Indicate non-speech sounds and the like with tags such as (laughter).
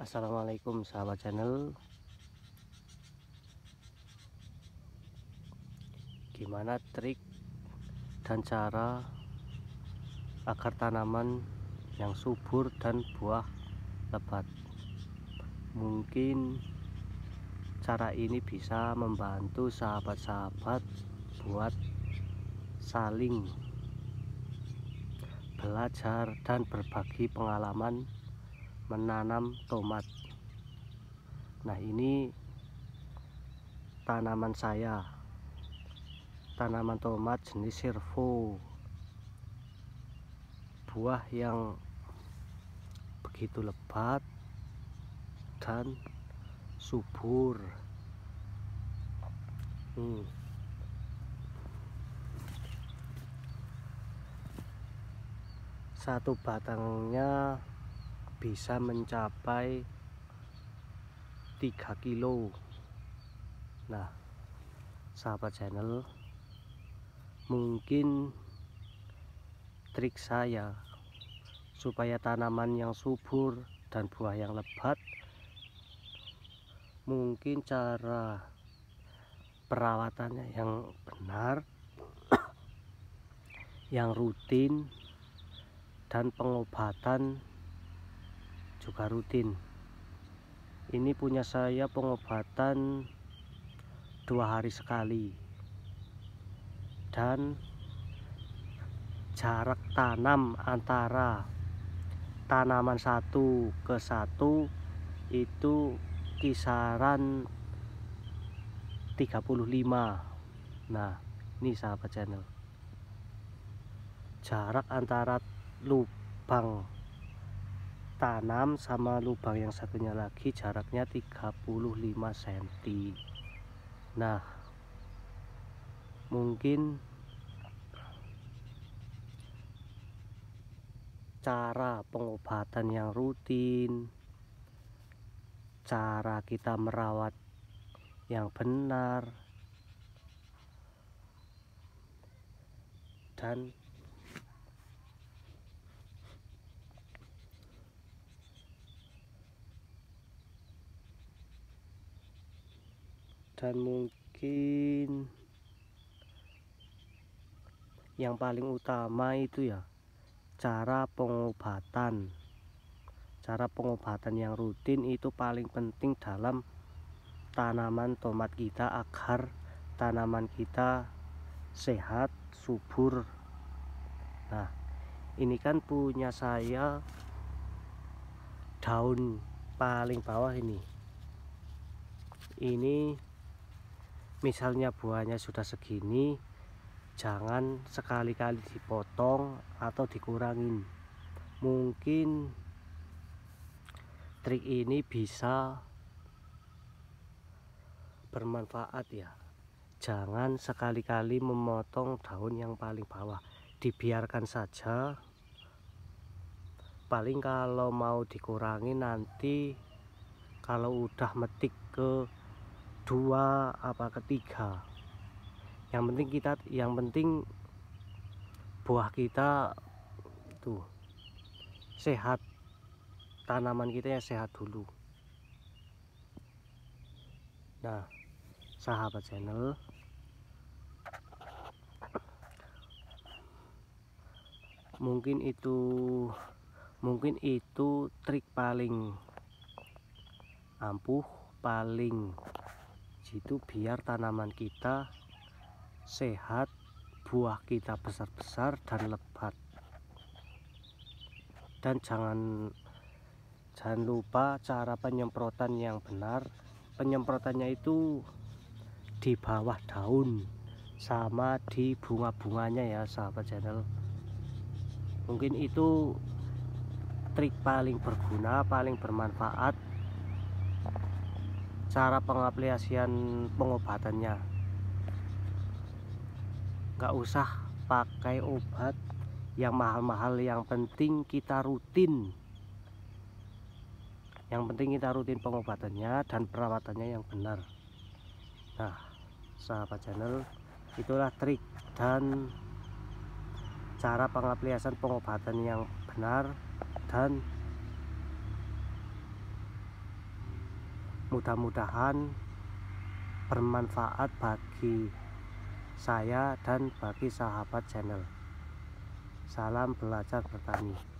Assalamualaikum sahabat channel. Gimana trik dan cara agar tanaman yang subur dan buah lebat? Mungkin cara ini bisa membantu sahabat-sahabat buat saling belajar dan berbagi pengalaman menanam tomat. Nah ini tanaman saya. Tanaman tomat jenis servo. Buah yang begitu lebat dan subur. Hmm. satu batangnya bisa mencapai 3 kilo. Nah sahabat channel mungkin trik saya supaya tanaman yang subur dan buah yang lebat mungkin cara perawatannya yang benar (coughs) yang rutin dan pengobatan juga rutin. Ini punya saya pengobatan dua hari sekali. Dan jarak tanam antara tanaman satu ke satu itu kisaran 35 nah ini sahabat channel. Jarak antara lubang tanam sama lubang yang satunya lagi jaraknya 35 cm nah mungkin cara pengobatan yang rutin cara kita merawat yang benar dan dan mungkin yang paling utama itu ya cara pengobatan. Cara pengobatan yang rutin itu paling penting dalam tanaman tomat kita agar tanaman kita sehat subur. Nah ini kan punya saya daun paling bawah ini. Ini misalnya buahnya sudah segini jangan sekali-kali dipotong atau dikurangin. Mungkin trik ini bisa bermanfaat ya. Jangan sekali-kali memotong daun yang paling bawah. Dibiarkan saja. Paling kalau mau dikurangi nanti kalau udah metik ke kedua apa ketiga. Yang penting kita yang penting buah kita tuh sehat. Tanaman kita yang sehat dulu. Nah sahabat channel. Mungkin itu mungkin itu trik paling ampuh paling situ biar tanaman kita sehat buah kita besar-besar dan lebat. Dan jangan jangan lupa cara penyemprotan yang benar. Penyemprotannya itu di bawah daun sama di bunga-bunganya ya sahabat channel. Mungkin itu trik paling berguna paling bermanfaat cara pengaplikasian pengobatannya. Nggak usah pakai obat yang mahal-mahal yang penting kita rutin. Yang penting kita rutin pengobatannya dan perawatannya yang benar. Nah sahabat channel itulah trik dan cara pengaplikasian pengobatan yang benar dan mudah-mudahan bermanfaat bagi saya dan bagi sahabat channel. Salam belajar bertani